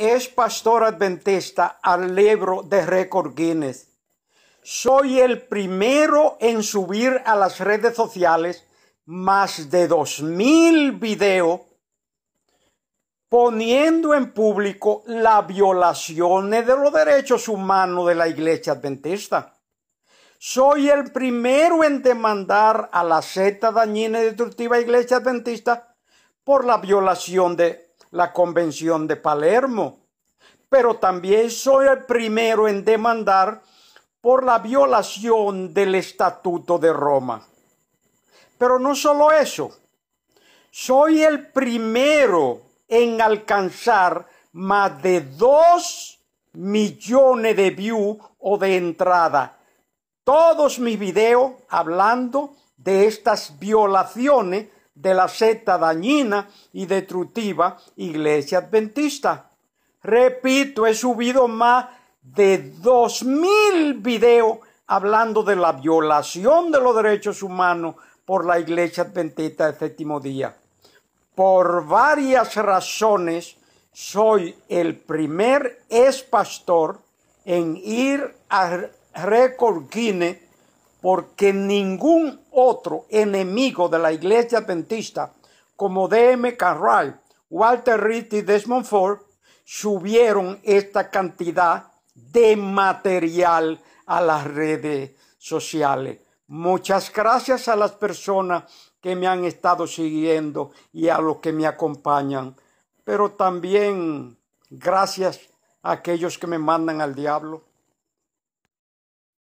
es pastor adventista al libro de récord Guinness. Soy el primero en subir a las redes sociales más de dos mil videos poniendo en público la violaciones de los derechos humanos de la iglesia adventista. Soy el primero en demandar a la secta dañina y destructiva iglesia adventista por la violación de la Convención de Palermo. Pero también soy el primero en demandar por la violación del Estatuto de Roma. Pero no solo eso, soy el primero en alcanzar más de dos millones de views o de entrada. Todos mis videos hablando de estas violaciones de la secta dañina y destructiva Iglesia Adventista. Repito, he subido más de dos mil videos hablando de la violación de los derechos humanos por la Iglesia Adventista del séptimo día. Por varias razones soy el primer ex pastor en ir a Record Guinness porque ningún otro enemigo de la iglesia adventista como D.M. Carray, Walter Reed y Desmond Ford subieron esta cantidad de material a las redes sociales. Muchas gracias a las personas que me han estado siguiendo y a los que me acompañan, pero también gracias a aquellos que me mandan al diablo.